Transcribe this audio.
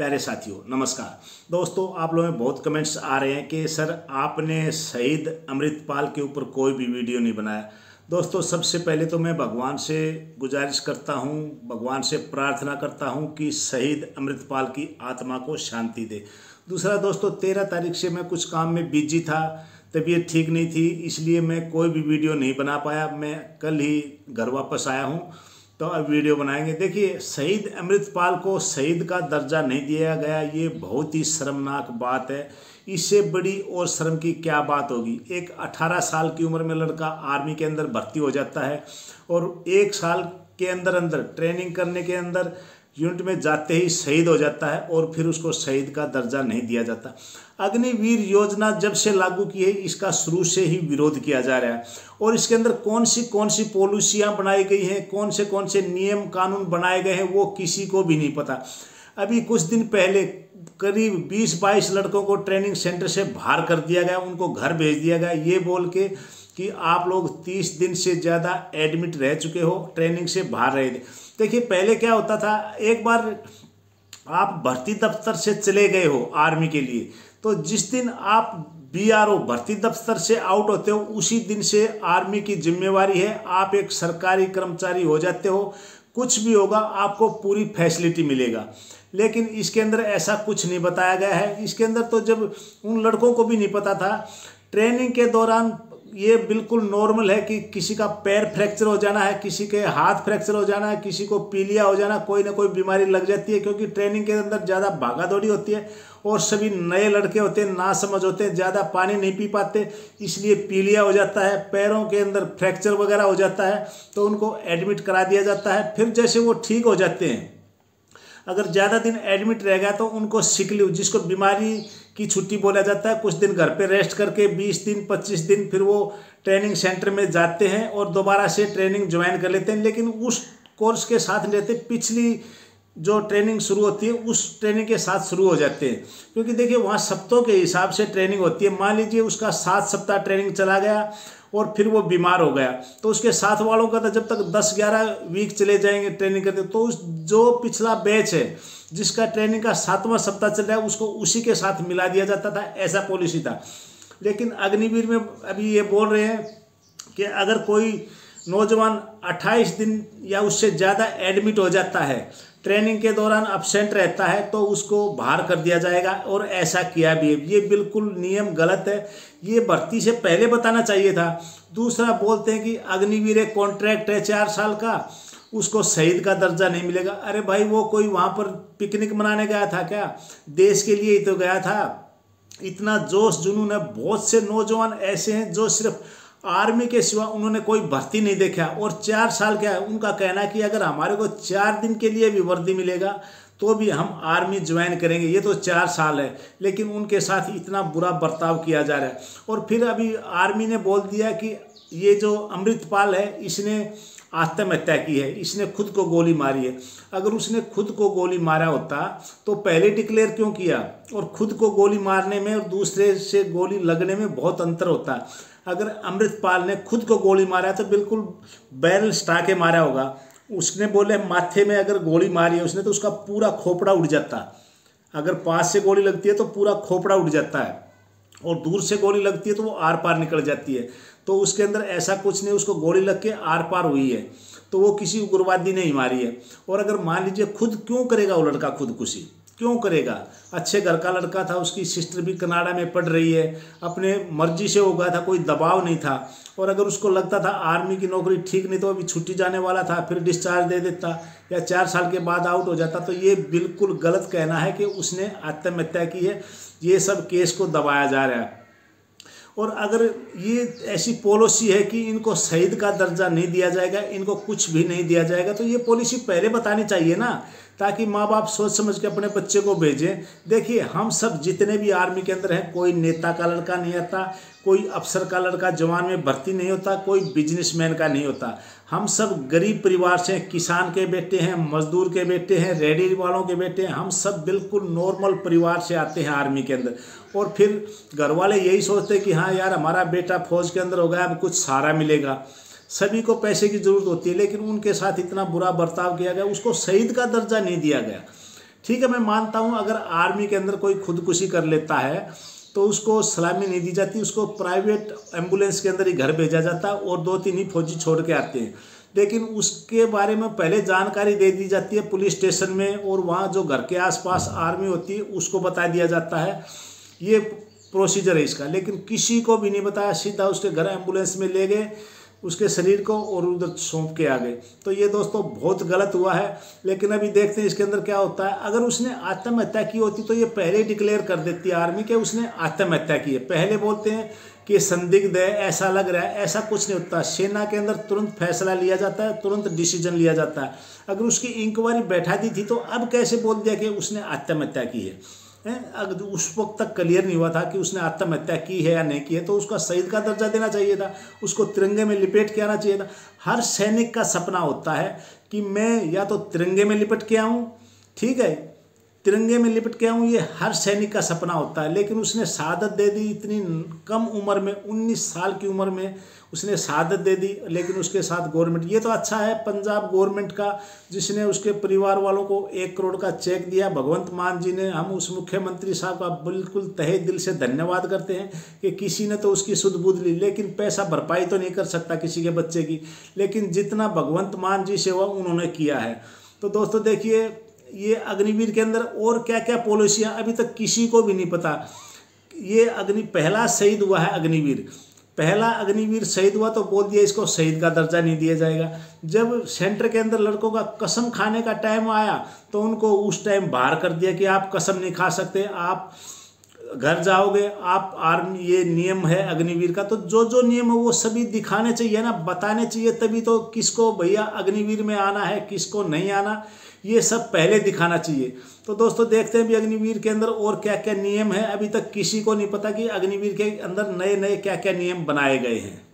प्यारे साथियों, नमस्कार। दोस्तों, आप लोगों में बहुत कमेंट्स आ रहे हैं कि, सर, आपने शहीद अमृतपाल के ऊपर कोई भी वीडियो नहीं बनाया? दोस्तों, सबसे पहले तो मैं भगवान से गुजारिश करता हूँ, भगवान से प्रार्थना करता हूँ कि शहीद अमृतपाल की आत्मा को शांति दे। दूसरा, दोस्तों, तेरह तारीख से मैं कुछ काम में बिज़ी था, तबीयत ठीक नहीं थी, इसलिए मैं कोई भी वीडियो नहीं बना पाया। मैं कल ही घर वापस आया हूँ तो अब वीडियो बनाएँगे। देखिए शहीद अमृतपाल को शहीद का दर्जा नहीं दिया गया, ये बहुत ही शर्मनाक बात है। इससे बड़ी और शर्म की क्या बात होगी? एक 18 साल की उम्र में लड़का आर्मी के अंदर भर्ती हो जाता है और एक साल के अंदर अंदर ट्रेनिंग करने के अंदर यूनिट में जाते ही शहीद हो जाता है और फिर उसको शहीद का दर्जा नहीं दिया जाता। अग्निवीर योजना जब से लागू की है, इसका शुरू से ही विरोध किया जा रहा है। और इसके अंदर कौन सी कौन सी पॉलिसियाँ बनाई गई हैं, कौन से कौन से नियम कानून बनाए गए हैं, वो किसी को भी नहीं पता। अभी कुछ दिन पहले करीब 20-22 लड़कों को ट्रेनिंग सेंटर से बाहर कर दिया गया, उनको घर भेज दिया गया। ये बोल के कि आप लोग 30 दिन से ज़्यादा एडमिट रह चुके हो ट्रेनिंग से बाहर रहे। थे देखिए, पहले क्या होता था, एक बार आप भर्ती दफ्तर से चले गए हो आर्मी के लिए तो जिस दिन आप बीआरओ भर्ती दफ्तर से आउट होते हो, उसी दिन से आर्मी की जिम्मेवारी है। आप एक सरकारी कर्मचारी हो जाते हो, कुछ भी होगा, आपको पूरी फैसिलिटी मिलेगा। लेकिन इसके अंदर ऐसा कुछ नहीं बताया गया है। इसके अंदर तो जब उन लड़कों को भी नहीं पता था ट्रेनिंग के दौरान ये बिल्कुल नॉर्मल है कि किसी का पैर फ्रैक्चर हो जाना है, किसी के हाथ फ्रैक्चर हो जाना है, किसी को पीलिया हो जाना, कोई ना कोई बीमारी लग जाती है क्योंकि ट्रेनिंग के अंदर ज़्यादा भागा दौड़ी होती है और सभी नए लड़के होते हैं ना समझ होते हैं, ज़्यादा पानी नहीं पी पाते, इसलिए पीलिया हो जाता है, पैरों के अंदर फ्रैक्चर वगैरह हो जाता है तो उनको एडमिट करा दिया जाता है, फिर जैसे वो ठीक हो जाते हैं। अगर ज़्यादा दिन एडमिट रह गया तो उनको सिक जिसको बीमारी की छुट्टी बोला जाता है। कुछ दिन घर पे रेस्ट करके 20 दिन 25 दिन फिर वो ट्रेनिंग सेंटर में जाते हैं और दोबारा से ट्रेनिंग ज्वाइन कर लेते हैं। लेकिन उस कोर्स के साथ लेते, पिछली जो ट्रेनिंग शुरू होती है, उस ट्रेनिंग के साथ शुरू हो जाते हैं। क्योंकि देखिए, वहाँ सप्तों के हिसाब से ट्रेनिंग होती है। मान लीजिए उसका सात सप्ताह ट्रेनिंग चला गया और फिर वो बीमार हो गया। तो उसके साथ वालों का तो जब तक दस ग्यारह वीक चले जाएँगे ट्रेनिंग करते तो उस जो पिछला बैच है जिसका ट्रेनिंग का सातवां सप्ताह चल रहा है, उसको उसी के साथ मिला दिया जाता था, ऐसा पॉलिसी था। लेकिन अग्निवीर में अभी ये बोल रहे हैं कि अगर कोई नौजवान 28 दिन या उससे ज़्यादा एडमिट हो जाता है ट्रेनिंग के दौरान अपसेंट रहता है तो उसको बाहर कर दिया जाएगा और ऐसा किया भी है। ये बिल्कुल नियम गलत है। ये भर्ती से पहले बताना चाहिए था। दूसरा बोलते हैं कि अग्निवीर एक कॉन्ट्रैक्ट है चार साल का। उसको शहीद का दर्जा नहीं मिलेगा। अरे भाई, वो कोई वहाँ पर पिकनिक मनाने गया था क्या? देश के लिए ही तो गया था। इतना जोश जुनून है। बहुत से नौजवान ऐसे हैं जो सिर्फ़ आर्मी के सिवा उन्होंने कोई भर्ती नहीं देखा। और चार साल क्या है? उनका कहना कि अगर हमारे को चार दिन के लिए भी वर्दी मिलेगा तो भी हम आर्मी ज्वाइन करेंगे। ये तो चार साल है, लेकिन उनके साथ इतना बुरा बर्ताव किया जा रहा है। और फिर अभी आर्मी ने बोल दिया कि ये जो अमृतपाल है, इसने आत्महत्या की है, इसने खुद को गोली मारी है। अगर उसने खुद को गोली मारा होता तो पहले डिक्लेयर क्यों किया? और खुद को गोली मारने में और दूसरे से गोली लगने में बहुत अंतर होता। अगर अमृतपाल ने खुद को गोली मारा तो बिल्कुल बैरल स्टा के मारा होगा। उसने बोले, माथे में अगर गोली मारी है उसने तो उसका पूरा खोपड़ा उड़ जाता। अगर पास से गोली लगती है तो पूरा खोपड़ा उड़ जाता है। और दूर से गोली लगती है तो वो आर पार निकल जाती है। तो उसके अंदर ऐसा कुछ नहीं, उसको गोली लग के आर पार हुई है। तो वो किसी उग्रवादी ने ही मारी है। और अगर मान लीजिए खुद क्यों करेगा वो लड़का खुदकुशी? क्यों करेगा? अच्छे घर का लड़का था, उसकी सिस्टर भी कनाडा में पढ़ रही है। अपने मर्ज़ी से हो गया था, कोई दबाव नहीं था। और अगर उसको लगता था आर्मी की नौकरी ठीक नहीं तो अभी छुट्टी जाने वाला था, फिर डिस्चार्ज दे देता, या चार साल के बाद आउट हो जाता तो ये बिल्कुल गलत कहना है कि उसने आत्महत्या की है। ये सब केस को दबाया जा रहा है। और अगर ये ऐसी पॉलिसी है कि इनको शहीद का दर्जा नहीं दिया जाएगा, इनको कुछ भी नहीं दिया जाएगा तो ये पॉलिसी पहले बतानी चाहिए ना, ताकि माँ बाप सोच समझ के अपने बच्चे को भेजें। देखिए, हम सब जितने भी आर्मी के अंदर हैं, कोई नेता का लड़का नहीं आता कोई अफसर का लड़का जवान में भर्ती नहीं होता, कोई बिजनेसमैन का नहीं होता। हम सब गरीब परिवार से किसान के बेटे हैं, मजदूर के बेटे हैं रेडी वालों के बेटे हैं। हम सब बिल्कुल नॉर्मल परिवार से आते हैं आर्मी के अंदर। और फिर घर वाले यही सोचते कि हाँ यार, हमारा बेटा फौज के अंदर हो गया अब कुछ सहारा मिलेगा। सभी को पैसे की ज़रूरत होती है, लेकिन उनके साथ इतना बुरा बर्ताव किया गया, उसको शहीद का दर्जा नहीं दिया गया। ठीक है, मैं मानता हूँ, अगर आर्मी के अंदर कोई खुदकुशी कर लेता है तो उसको सलामी नहीं दी जाती, उसको प्राइवेट एंबुलेंस के अंदर ही घर भेजा जाता है और दो तीन ही फौजी छोड़ के आते हैं। लेकिन उसके बारे में पहले जानकारी दे दी जाती है पुलिस स्टेशन में और वहाँ जो घर के आसपास आर्मी होती है, उसको बता दिया जाता है। ये प्रोसीजर है इसका। लेकिन किसी को भी नहीं बताया, सीधा उसके घर एंबुलेंस में ले गए। उसके शरीर को और उधर सौंप के आ गए तो ये दोस्तों बहुत गलत हुआ है, लेकिन अभी देखते हैं इसके अंदर क्या होता है। अगर उसने आत्महत्या की होती तो ये पहले डिक्लेयर कर देती आर्मी के, उसने आत्महत्या की है। पहले बोलते हैं कि संदिग्ध है, ऐसा लग रहा है, ऐसा कुछ नहीं होता। सेना के अंदर तुरंत फैसला लिया जाता है, तुरंत डिसीज़न लिया जाता है। अगर उसकी इंक्वायरी बैठा दी थी तो अब कैसे बोल दिया कि उसने आत्महत्या की है? उस वक्त तक क्लियर नहीं हुआ था कि उसने आत्महत्या की है या नहीं की है तो उसका शहीद का दर्जा देना चाहिए था, उसको तिरंगे में लिपेट के आना चाहिए था। हर सैनिक का सपना होता है कि मैं या तो तिरंगे में लिपट के आऊँ ठीक है तिरंगे में लिपट गया हूँ ये हर सैनिक का सपना होता है। लेकिन उसने शहादत दे दी इतनी कम उम्र में 19 साल की उम्र में उसने शहादत दे दी, लेकिन उसके साथ गवर्नमेंट, ये तो अच्छा है, पंजाब गवर्नमेंट का, जिसने उसके परिवार वालों को एक करोड़ का चेक दिया, भगवंत मान जी ने, हम उस मुख्यमंत्री साहब का बिल्कुल तहे दिल से धन्यवाद करते हैं कि किसी ने तो उसकी सुध ली, लेकिन पैसा भरपाई तो नहीं कर सकता किसी के बच्चे की। लेकिन जितना भगवंत मान जी से उन्होंने किया है। तो दोस्तों देखिए ये अग्निवीर के अंदर और क्या क्या पॉलिसियाँ, अभी तक किसी को भी नहीं पता। ये अग्नि, पहला शहीद हुआ है अग्निवीर। पहला अग्निवीर शहीद हुआ तो बोल दिया इसको शहीद का दर्जा नहीं दिया जाएगा। जब सेंटर के अंदर लड़कों का कसम खाने का टाइम आया तो उनको उस टाइम बाहर कर दिया कि आप कसम नहीं खा सकते, आप घर जाओगे, आप आर्म, ये नियम है अग्निवीर का तो जो जो नियम है वो सभी दिखाने चाहिए ना, बताने चाहिए, तभी तो किसको भैया अग्निवीर में आना है, किसको नहीं आना, ये सब पहले दिखाना चाहिए। तो दोस्तों, देखते हैं भी अग्निवीर के अंदर और क्या क्या नियम है, अभी तक किसी को नहीं पता कि अग्निवीर के अंदर नए नए क्या क्या नियम बनाए गए हैं।